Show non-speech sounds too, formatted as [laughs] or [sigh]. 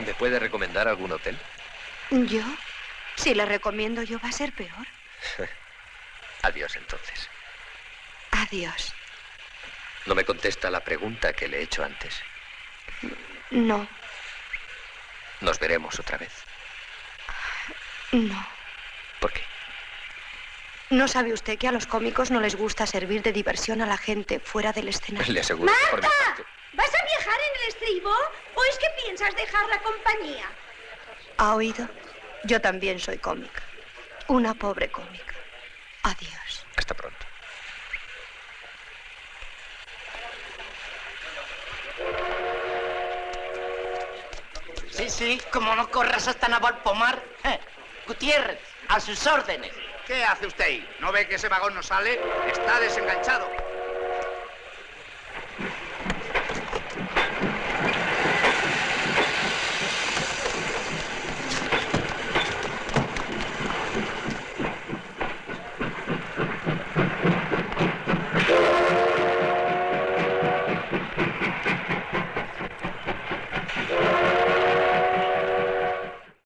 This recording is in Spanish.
¿Me puede recomendar algún hotel? ¿Yo? Si le recomiendo yo va a ser peor. [laughs] Adiós entonces. Adiós. ¿No me contesta la pregunta que le he hecho antes? No, Nos veremos otra vez. no. ¿Por qué? ¿No sabe usted que a los cómicos no les gusta servir de diversión a la gente fuera del escenario? Le aseguro que por mi parte... ¿Vas a viajar en el estribo o es que piensas dejar la compañía? ¿Ha oído? Yo también soy cómica. Una pobre cómica. Adiós. Hasta pronto. Sí, sí, como no corras hasta Navalpomar. Eh, Gutiérrez, a sus órdenes. ¿Qué hace usted ahí? ¿No ve que ese vagón no sale? Está desenganchado.